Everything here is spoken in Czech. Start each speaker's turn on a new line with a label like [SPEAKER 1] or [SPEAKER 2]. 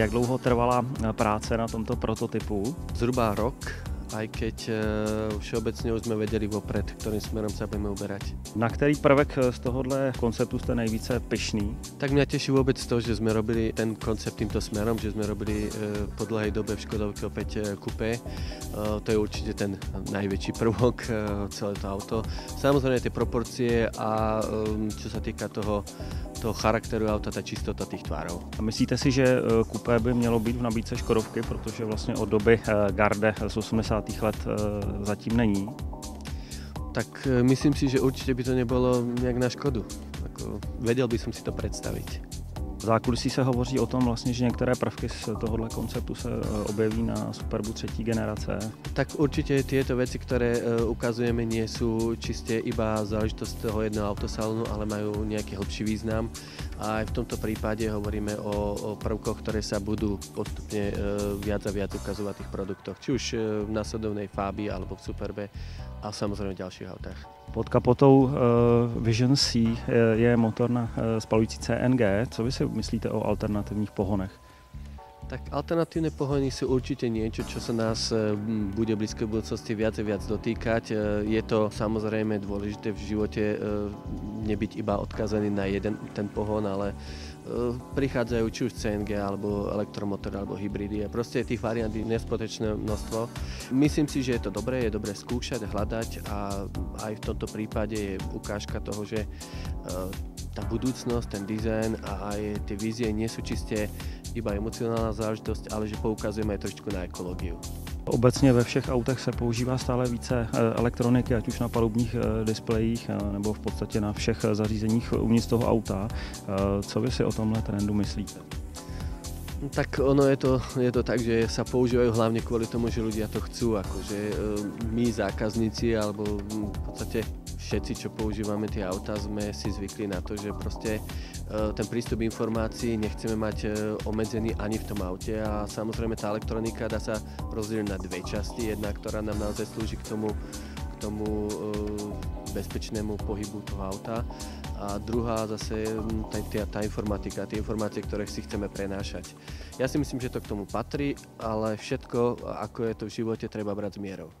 [SPEAKER 1] Jak dlouho trvala práce na tomto prototypu?
[SPEAKER 2] Zhruba rok aj keď e, všeobecně už jsme věděli vopred, kterým směrem se budeme uberať.
[SPEAKER 1] Na který prvek z tohohle konceptu jste nejvíce pyšný?
[SPEAKER 2] Tak mě těší vůbec to, že jsme robili ten koncept tímto směrem, že jsme robili po dlouhé době v Škodovke opět kupé. To je určitě ten největší prvok celé to auto. Samozřejmě ty proporcie a co se týká toho toho charakteru auta, ta čistota těch tvárů.
[SPEAKER 1] A myslíte si, že kupé by mělo být v nabídce Škodovky, protože vlastně od doby Garde z 80 let eh, zatím není?
[SPEAKER 2] Tak eh, myslím si, že určitě by to nebylo nějak na škodu. Jako, věděl bych si to představit.
[SPEAKER 1] V zákulisí se hovoří o tom vlastně, že některé prvky z tohohle konceptu se eh, objeví na Superbu třetí generace.
[SPEAKER 2] Tak určitě tyto věci, které ukazujeme, nie jsou čistě iba záležitost toho jednoho autosalonu, ale mají nějaký hlbší význam a aj v tomto prípade hovoríme o, o prvkoch, ktoré sa budú postupne e, viac a viac ukazovať v tých produktoch, či už v následovnej Fabii alebo v Superbe a samozrejme v ďalších autách.
[SPEAKER 1] Pod kapotou uh, Vision C je motor na uh, spalující CNG. Co vy si myslíte o alternativních pohonech?
[SPEAKER 2] Tak alternatívne pohony sú určite niečo, čo sa nás bude v blízkej budúcnosti viac a viac dotýkať. Je to samozrejme dôležité v živote nebyť iba odkazaný na jeden ten pohon, ale uh, prichádzajú či už CNG, alebo elektromotor, alebo hybridy. A proste tých variant je nespotečné množstvo. Myslím si, že je to dobré, je dobré skúšať, hľadať a aj v tomto prípade je ukážka toho, že uh, tá budúcnosť, ten dizajn a aj tie vízie nie sú čiste iba emocionálna záležitosť, ale že poukazujeme aj trošku na ekológiu.
[SPEAKER 1] Obecně ve všech autech se používá stále více eh, elektroniky, ať už na palubních eh, displejích eh, nebo v podstatě na všech zařízeních uvnitř toho auta. Co vy si o tomhle trendu myslíte?
[SPEAKER 2] Tak ono je to, je to tak, že sa používajú hlavne kvôli tomu, že ľudia to chcú, akože my zákazníci alebo v podstate všetci, čo používame tie auta, sme si zvykli na to, že proste e, ten prístup informácií nechceme mať e, obmedzený ani v tom aute a samozrejme tá elektronika dá sa rozdeliť na dve časti. Jedna, ktorá nám naozaj slúži k tomu, k tomu e, bezpečnému pohybu toho auta a druhá zase tá, tá, tá informatika, tie informácie, ktoré si chceme prenášať. Ja si myslím, že to k tomu patrí, ale všetko, ako je to v živote, treba brať s mierou.